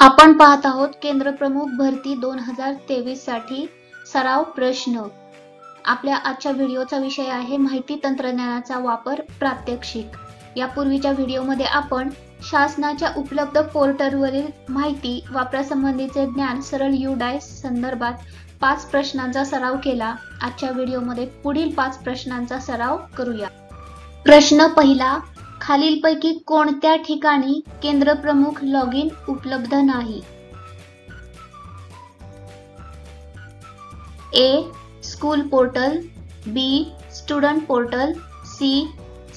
आपण पाहत आहोत केंद्र प्रमुख भरती दोन हजार तेवीससाठी सराव प्रश्न. आपल्या आजच्या व्हिडिओचा विषय आहे माहिती तंत्रज्ञानाचा वापर प्रात्यक्षिक. यापूर्वीच्या व्हिडिओमध्ये आपण शासनाच्या उपलब्ध पोर्टलवरील माहिती वापरासंबंधीचे ज्ञान सरळ यू संदर्भात पाच प्रश्नांचा सराव केला. आजच्या व्हिडिओमध्ये पुढील पाच प्रश्नांचा सराव करूया. प्रश्न पहिला खालीलपैकी कोणत्या ठिकाणी केंद्र प्रमुख लॉग इन उपलब्ध नाही? A school portal B student portal C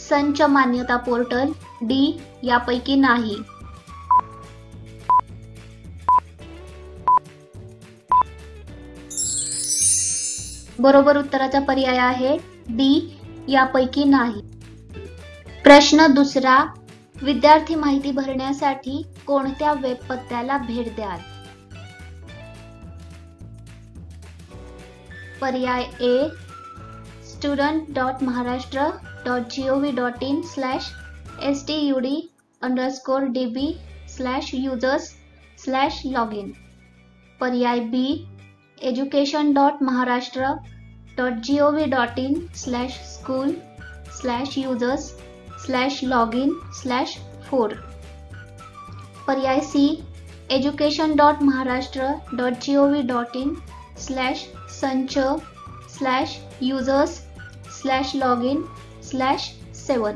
संच मान्यता पोर्टल डी यापैकी नाही बरोबर उत्तराचा पर्याय आहे. डी यापैकी नाही प्रश्न दुसरा विद्यार्थी माहिती भरण्यासाठी कोणत्या वेब पत्त्याला भेट द्याल? पर्याय A student dot Maharashtra dot G O V dot in slash S T U D underscore D B slash users slash log in पर्याय B education dot Maharashtra dot G O V dot in slash school slash users slash log in slash four पर्याय C education dot Maharashtra dot G O V dot in slash संच slash users slash log in slash seven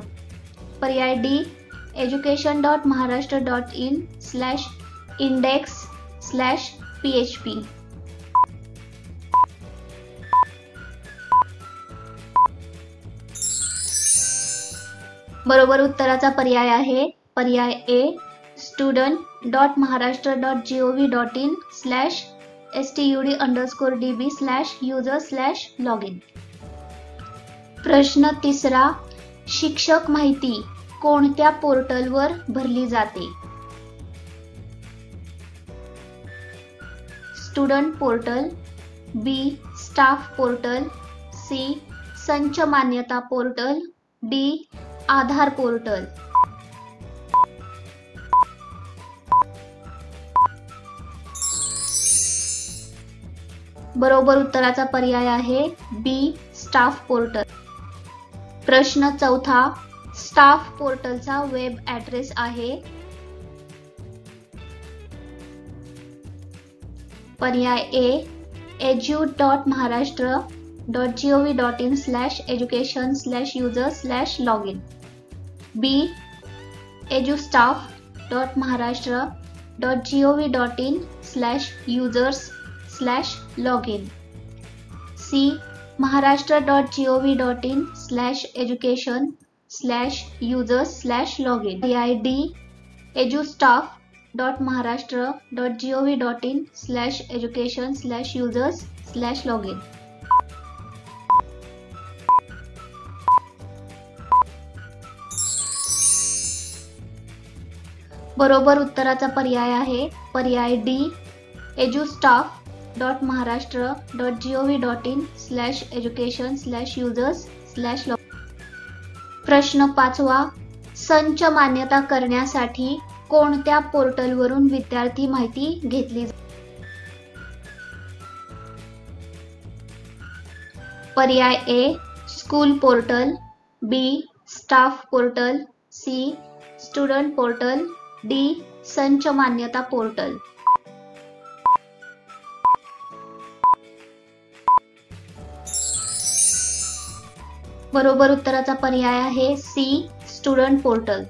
पर्याय D education dot Maharashtra dot in slash index slash P H P बरोबर उत्तराचा पर्याय आहे. पर्याय A student dot Maharashtra dot G O V dot in slash S T U D underscore D B slash user slash log in प्रश्न तिसरा शिक्षक माहिती कोणत्या पोर्टलवर भरली जाते? Student portal B staff portal C संच मान्यता पोर्टल डी आधार पोर्टल. बरोबर उत्तराचा पर्याय आहे बी स्टाफ पोर्टल प्रश्न चौथा स्टाफ पोर्टलचा वेब ऍड्रेस आहे. पर्याय A edu dot Maharashtra dot G O V dot in slash education slash user slash log in B edustaff dot Maharashtra dot G O V dot in slash users slash log in C Maharashtra dot G O V dot in slash education slash users slash log in I D edustaff dot Maharashtra dot G O V dot in slash education slash users slash log in बरोबर उत्तराचा पर्याय आहे. पर्याय D edustaff dot Maharashtra dot G O V dot in slash education slash users slash प्रश्न पाचवा संच मान्यता करण्यासाठी कोणत्या पोर्टलवरून विद्यार्थी माहिती घेतली पर्याय A school portal B staff portal C student portal D संच मान्यता पोर्टल. बरोबर उत्तराचा पर्याय आहे सी स्टुडंट पोर्टल.